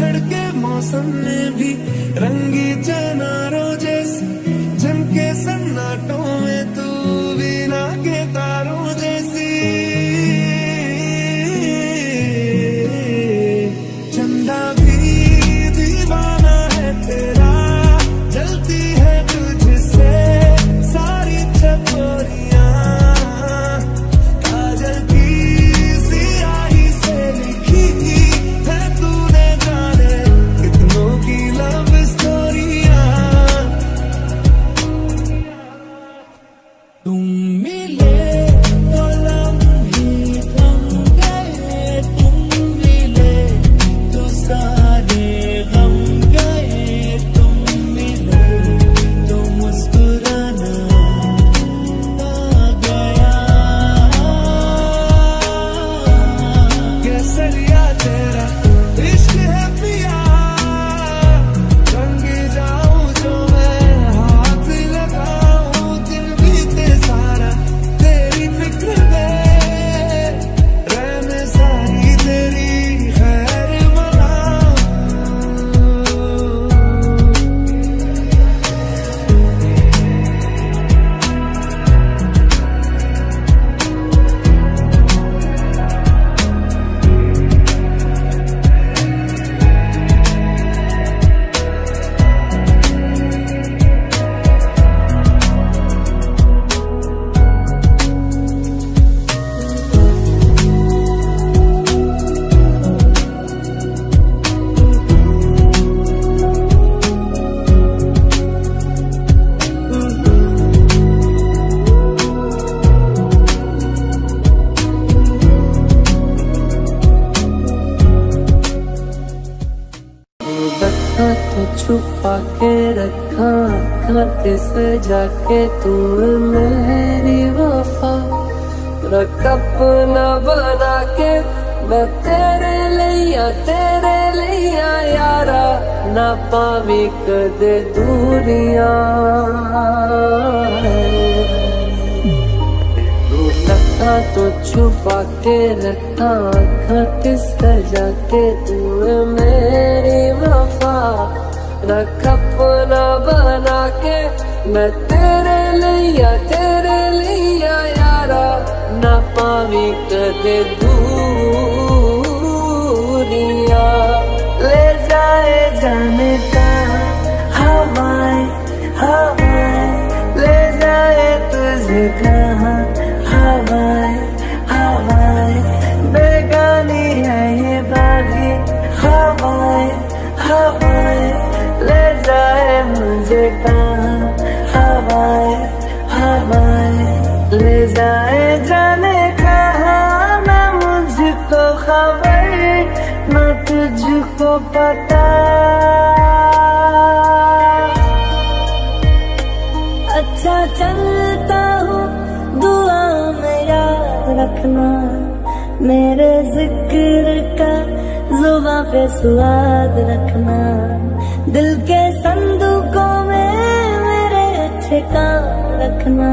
झड़के मौसम ने भी रंगी चना रोज़े छुपा के रखा खाते सजा के तू मेरी वफा। रख अपना बना के मैं तेरे लिया तेरे लिया यारा। ना पावी कदे दूरियाँ रखा तो छुपा के रखा खत सजा के तू मेरी वफा। रख अपना बना के मैं तेरे लिया तेरे लिया यारा, ना पावी कदे दूरिया। ले जाए जाने का हवाएँ हवाएँ। पता। अच्छा चलता हूँ, दुआ में याद रखना। मेरे ज़िक्र का जुबा पे स्वाद रखना। दिल के संदूकों में मेरे अच्छे काम रखना।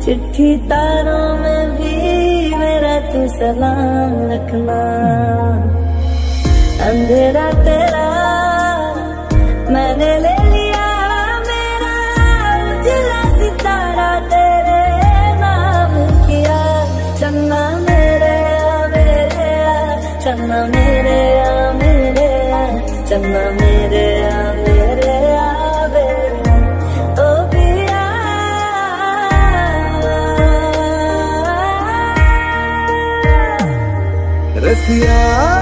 चिट्ठी तारों में भी मेरा तू सलाम रखना। अंधेरा तेरा, मैंने ले लिया मेरा उजला सितारा तेरे नाम किया। चन्ना मेरे आ, मेरे चन्ना मेरे आ, मेरे चन्ना मेरे आ मेरे आ रसिया।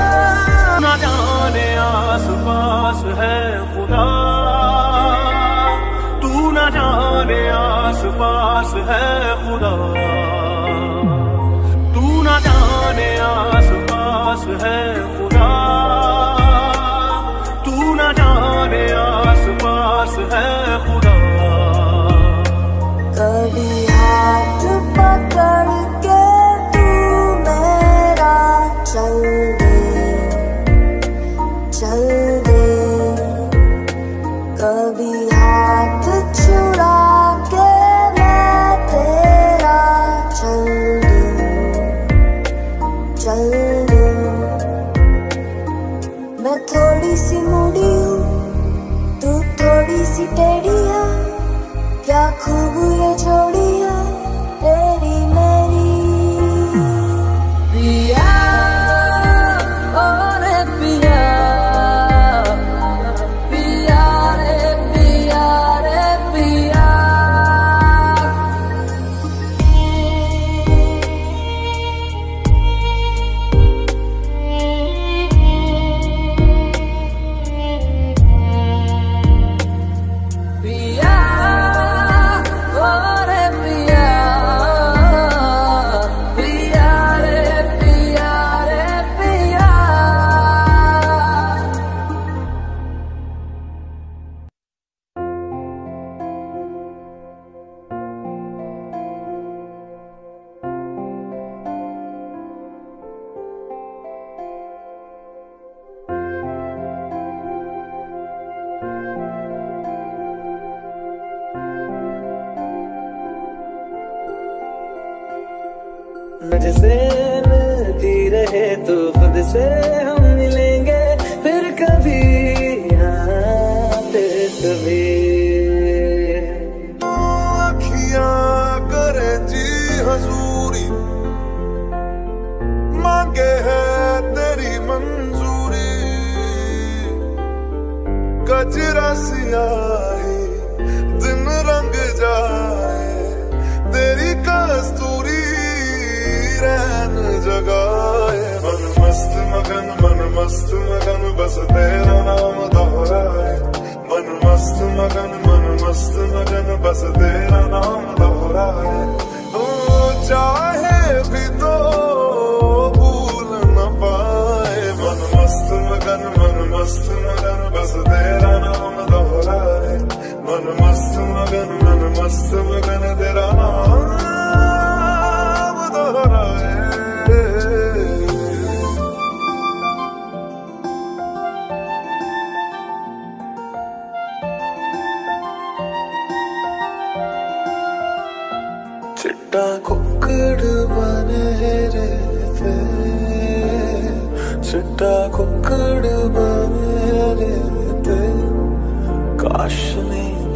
जाने आस पास है खुदा तू न जाने आस पास है खुदा तू न जाने आस पास है खुदा मुझसे मिलती रहे तो खुद से हम मिलेंगे, फिर कभी कभी करे जी हजूरी, मांगे है तेरी मंजूरी। दिन रंग जाए, तेरी कस्तूरी जगाए मन मस्त, मगन, मन मस्त, मगन, बस तेरा नाम दोहराए। मन मस्त, मगन, मन मस्त, मगन, बस तेरा नाम दोहराए। तू चाहे भी तो भूल न पाए। मन मस्त, मगन, मन मस्त, मगन, बस तेरा नाम दोहराए। मन मस्त, मगन, मन मस्त, मगन, तेरा नाम चिट्टा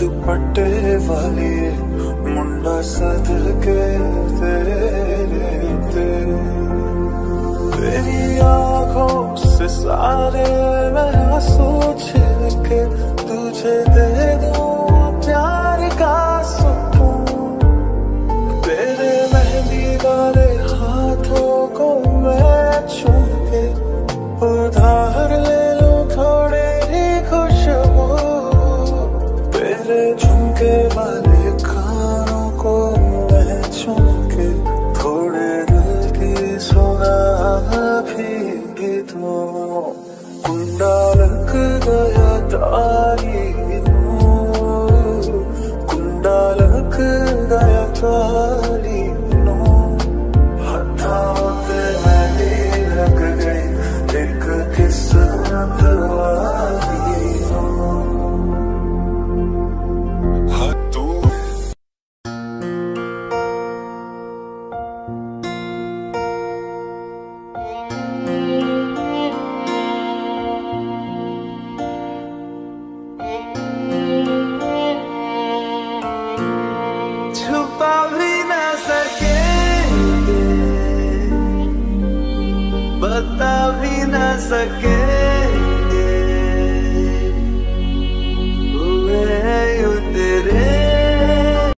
दुपट्टे वाली मुंडा सद के तेरे तेरी आँखों से सारे मैं सोच के तुझे दूँ सकेंगे बता भी ना सके